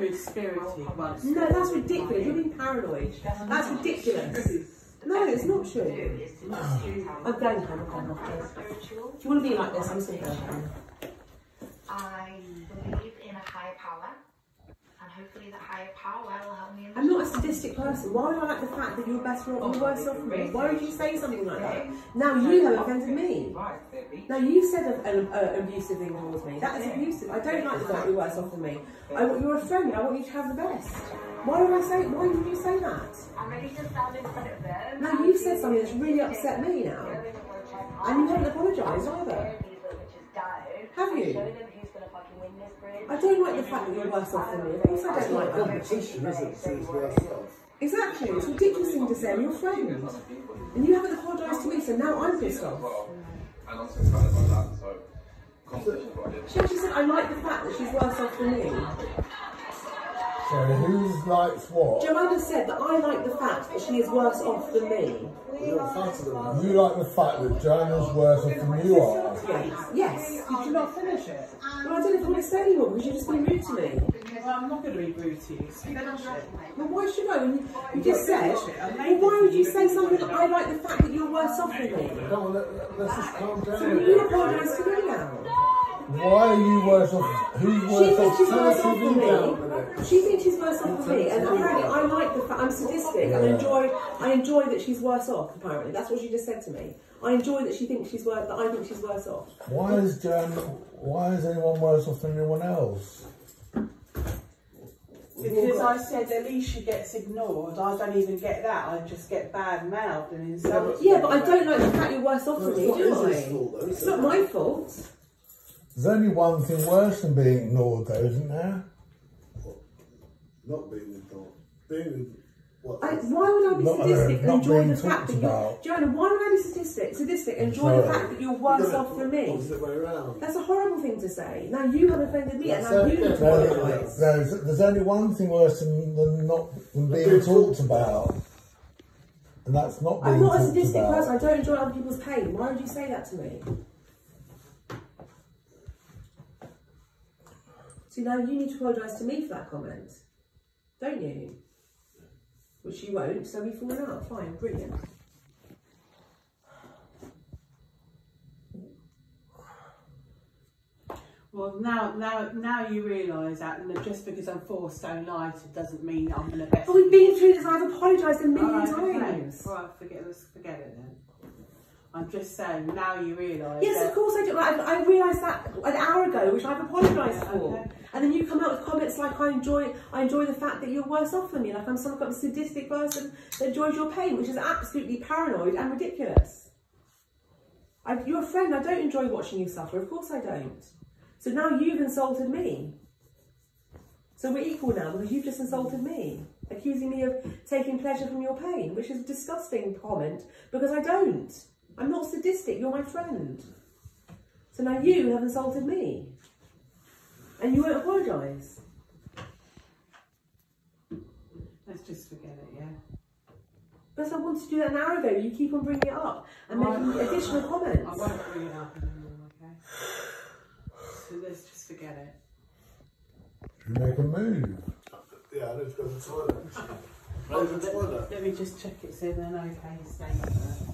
good spirited. No, that's ridiculous. You're being paranoid. That's ridiculous. No, it's not true. Oh. I'm going home. I'm going off this. If you want to be like this, I'm still going home. I believe in a higher power, and hopefully that higher power will help me I'm not a sadistic person. Why would I like the fact that you're better off or worse off than me? Why would you say something like that? Now you have offended me. Now you said an uh, abusive thing towards me. That is abusive. I don't like the fact you're worse off than me. I want you're a friend. I want you to have the best. Why would I say? Why would you say that? I'm ready to stand in front of them. Now you've said something that's really upset me now, and you haven't apologised either. Have you? I don't like the fact that you're worse off than me. Of course I don't like competition, isn't it? So it's worse off. Exactly. It's ridiculous thing to say. I'm your friend, and you haven't apologised to me, so now I'm pissed off. And also kind of like that, so She actually said, I like the fact that she's worse off than me. So who's likes what? Joanna said that I like the fact that she is worse off than me. You're fatter than that. You like the fact that Joanna's worse off than you are. Yes. Yes. Did you not finish it? Well, I don't know if I want to say anymore because you're just being rude to me. Well, I'm not going to be rude to you. Finish it. Well, why should I? You, you just said, well, why would you say something that I like the fact that you're worse off than me? Come on, let, let- let's just calm down. So will you apologise to me now? Why are you worse off? Who's worse off? She worse thinks off? she's worse off TV than me. She thinks she's worse off than me, and apparently I like the fact I'm sadistic and Yeah. enjoy. I enjoy that she's worse off. Apparently, that's what she just said to me. I enjoy that she thinks she's worse. That I think she's worse off. Why is Joanna? Why is anyone worse off than anyone else? Because I said Alicia gets ignored, I don't even get that. I just get bad mouthed and insulted. Yeah, but I don't like the fact you're worse off than it's me, do I? fault, though, is It's it? not my fault. There's only one thing worse than being ignored, though, isn't there? Not being adult. Being what? I, why would I be Not- sadistic and enjoy the fact that you're about. Joanna? Why would I be sadistic? Sadistic, enjoy the fact that you're worse off than me. Opposite way around. That's a horrible thing to say. Now you have offended me, and now you need to. No, apologise. there's, there's only one thing worse than, than not than being being talked talked about, and that's not being I'm not a talked sadistic about. person. I don't enjoy other people's pain. Why would you say that to me? See, now you need to apologise to me for that comment, don't you? Which you won't, so we've fallen out. Fine, brilliant. Well, now, now, now you realise that just because I'm four stone light, it doesn't mean I'm the best. But we've been through this. I've apologised a million Alright, okay. times. All right, forget, let's forget it then. I'm just saying, now you realise. Yes, of course I do. I, I realised that an hour ago, which I've apologised Yeah, for. okay. And then you come out with comments like I enjoy, I enjoy the fact that you're worse off than me, like I'm some kind of sadistic person that enjoys your pain, which is absolutely paranoid and ridiculous. I, you're a friend. I don't enjoy watching you suffer. Of course I don't. So now you've insulted me. So we're equal now because you've just insulted me, accusing me of taking pleasure from your pain, which is a disgusting comment because I don't. I'm not sadistic. You're my friend. So now you have insulted me. And you won't apologise. Let's just forget it, yeah. Because I wanted to do that an hour ago. You keep on bringing it up and Right. making additional comments. I won't bring it up anymore, okay? So let's just forget it. You make a move. Yeah, I need to go to the toilet. Go to toilet. Let me just check it's in then, okay state.